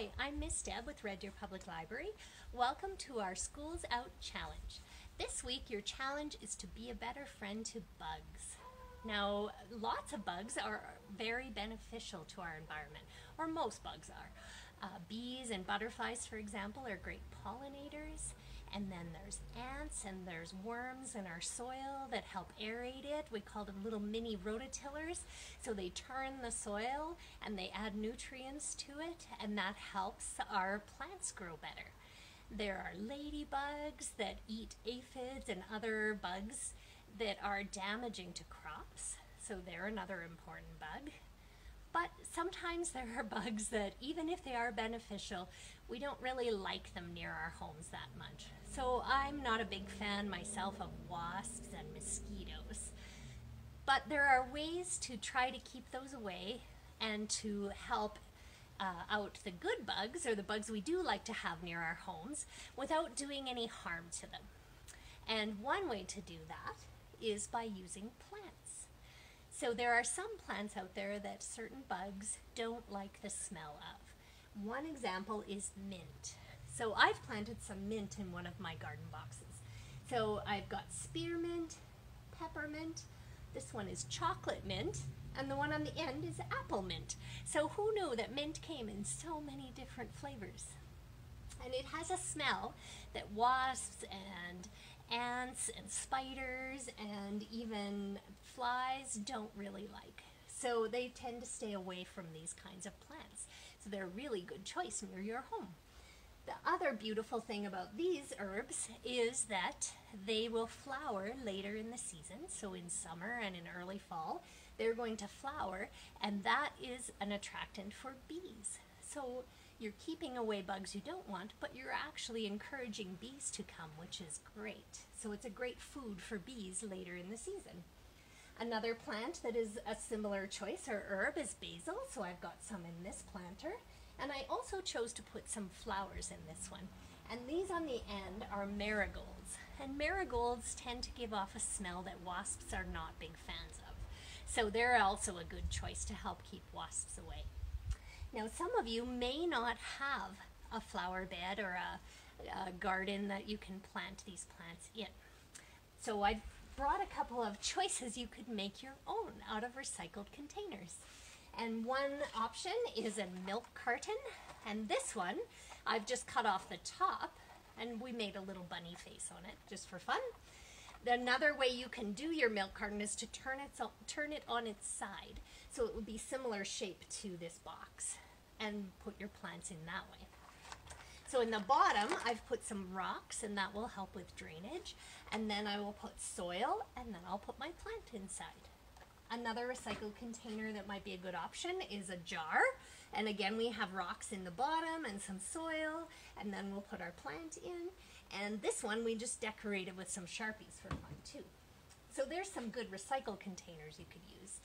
Hi, I'm Miss Deb with Red Deer Public Library. Welcome to our Schools Out Challenge. This week your challenge is to be a better friend to bugs. Now, lots of bugs are very beneficial to our environment, or most bugs are. Uh, bees and butterflies, for example, are great pollinators. And then there's ants and there's worms in our soil that help aerate it. We call them little mini rototillers. So they turn the soil and they add nutrients to it, and that helps our plants grow better. There are ladybugs that eat aphids and other bugs that are damaging to crops. So they're another important bug. But sometimes there are bugs that, even if they are beneficial, we don't really like them near our homes that much. So I'm not a big fan myself of wasps and mosquitoes. But there are ways to try to keep those away and to help uh, out the good bugs, or the bugs we do like to have near our homes, without doing any harm to them. And one way to do that is by using plants. So there are some plants out there that certain bugs don't like the smell of. One example is mint. So I've planted some mint in one of my garden boxes. So I've got spearmint, peppermint, this one is chocolate mint, and the one on the end is apple mint. So who knew that mint came in so many different flavors? And it has a smell that wasps and ants and spiders and even flies don't really like. So they tend to stay away from these kinds of plants. So they're a really good choice near your home. The other beautiful thing about these herbs is that they will flower later in the season. So in summer and in early fall, they're going to flower and that is an attractant for bees. So you're keeping away bugs you don't want, but you're actually encouraging bees to come, which is great. So it's a great food for bees later in the season. Another plant that is a similar choice or herb is basil, so I've got some in this planter. And I also chose to put some flowers in this one. And these on the end are marigolds. And marigolds tend to give off a smell that wasps are not big fans of. So they're also a good choice to help keep wasps away. Now some of you may not have a flower bed or a, a garden that you can plant these plants in. So I've brought a couple of choices you could make your own out of recycled containers. And one option is a milk carton. And this one, I've just cut off the top and we made a little bunny face on it just for fun. Another way you can do your milk carton is to turn it, turn it on its side. So it would be similar shape to this box and put your plants in that way. So in the bottom, I've put some rocks and that will help with drainage. And then I will put soil and then I'll put my plant inside. Another recycled container that might be a good option is a jar. And again, we have rocks in the bottom and some soil, and then we'll put our plant in. And this one, we just decorated with some Sharpies for fun too. So there's some good recycled containers you could use.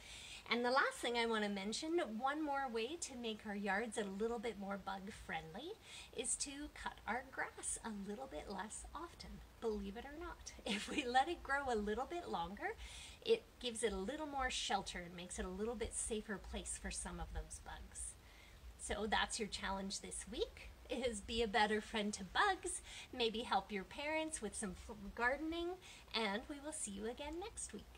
And the last thing I want to mention, one more way to make our yards a little bit more bug friendly is to cut our grass a little bit less often, believe it or not. If we let it grow a little bit longer, it gives it a little more shelter and makes it a little bit safer place for some of those bugs. So that's your challenge this week is be a better friend to bugs, maybe help your parents with some gardening, and we will see you again next week.